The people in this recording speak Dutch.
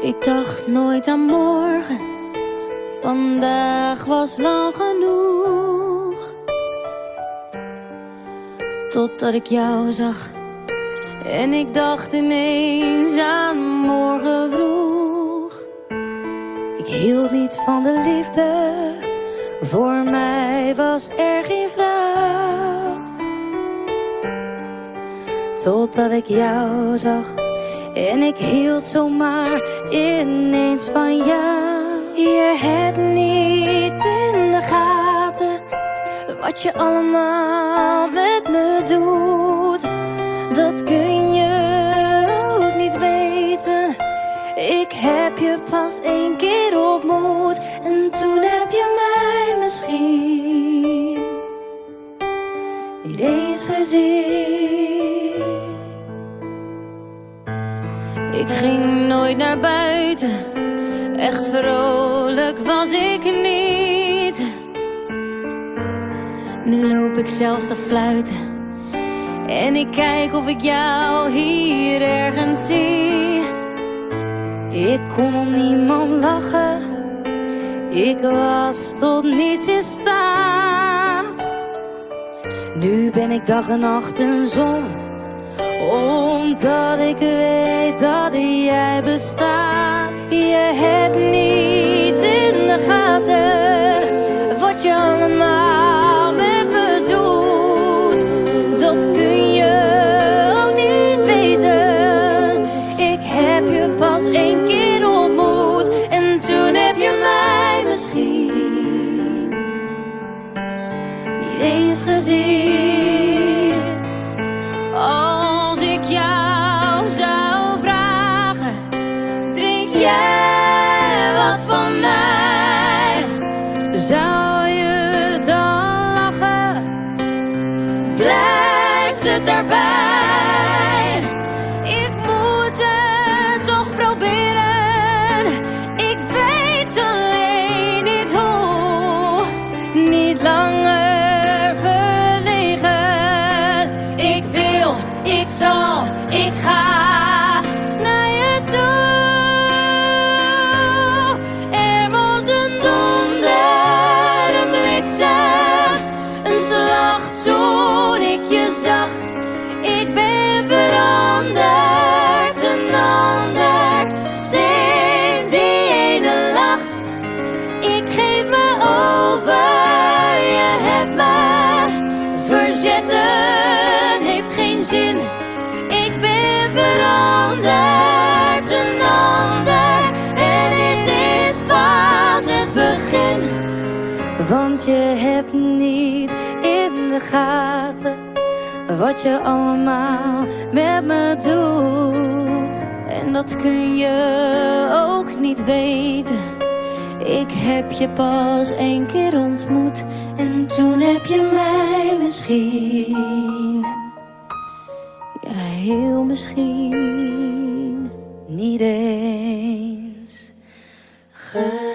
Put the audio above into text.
Ik dacht nooit aan morgen, vandaag was lang genoeg. Totdat ik jou zag en ik dacht ineens aan morgen vroeg. Ik hield niet van de liefde, voor mij was er geen vrouw. Totdat ik jou zag en ik hield zomaar ineens van jou. Je hebt niet in de gaten wat je allemaal met me doet. Dat kun je ook niet weten. Ik heb je pas één keer ontmoet en toen heb je mij misschien niet eens gezien. Ik ging nooit naar buiten, echt vrolijk was ik niet. Nu loop ik zelfs te fluiten en ik kijk of ik jou hier ergens zie. Ik kon om niemand lachen, ik was tot niets in staat. Nu ben ik dag en nacht een zon omdat ik weet dat jij bestaat. Je hebt niet in de gaten wat je allemaal met me doet. Dat kun je ook niet weten. Ik heb je pas één keer ontmoet en toen heb je mij misschien niet eens gezien. Jou zou vragen, drink jij wat van mij? Zou je dan lachen? Blijft het erbij? Ik zal, ik ga Je hebt niet in de gaten wat je allemaal met me doet. En dat kun je ook niet weten. Ik heb je pas één keer ontmoet en toen heb je mij misschien, ja heel misschien, niet eens gezien.